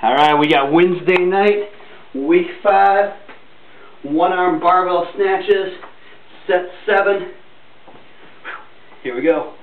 Alright, we got Wednesday night, week five, one arm barbell snatches, set seven. Here we go.